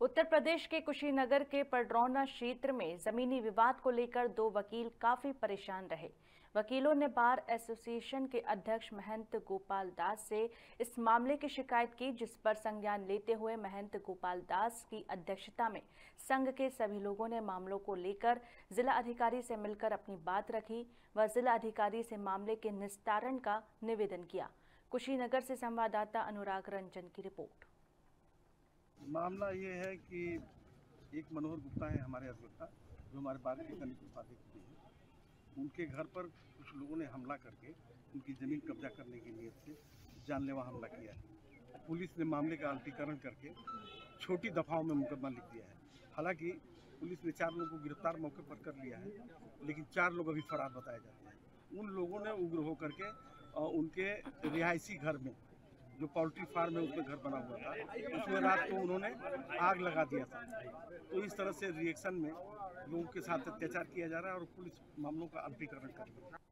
उत्तर प्रदेश के कुशीनगर के पडरौना क्षेत्र में जमीनी विवाद को लेकर दो वकील काफ़ी परेशान रहे। वकीलों ने बार एसोसिएशन के अध्यक्ष महंत गोपाल दास से इस मामले की शिकायत की, जिस पर संज्ञान लेते हुए महंत गोपाल दास की अध्यक्षता में संघ के सभी लोगों ने मामलों को लेकर जिला अधिकारी से मिलकर अपनी बात रखी। व जिला अधिकारी से मामले के निस्तारण का निवेदन किया। कुशीनगर से संवाददाता अनुराग रंजन की रिपोर्ट। मामला ये है कि एक मनोहर गुप्ता है हमारे अधिवक्ता जो हमारे बार के उपाध्यक्ष हैं। उनके घर पर कुछ लोगों ने हमला करके उनकी ज़मीन कब्जा करने की नीयत से जानलेवा हमला किया है। पुलिस ने मामले का अल्टीकरण करके छोटी दफाओं में मुकदमा लिख दिया है। हालाँकि पुलिस ने चार लोगों को गिरफ़्तार मौके पर कर लिया है, लेकिन चार लोग अभी फरार बताए जाते हैं। उन लोगों ने उग्र होकर के उनके रिहायशी घर में जो पोल्ट्री फार्म है, उसमें घर बना हुआ था। उसमें रात को उन्होंने आग लगा दिया था। तो इस तरह से रिएक्शन में लोगों के साथ अत्याचार किया जा रहा है और पुलिस मामलों का अल्पीकरण कर रही है।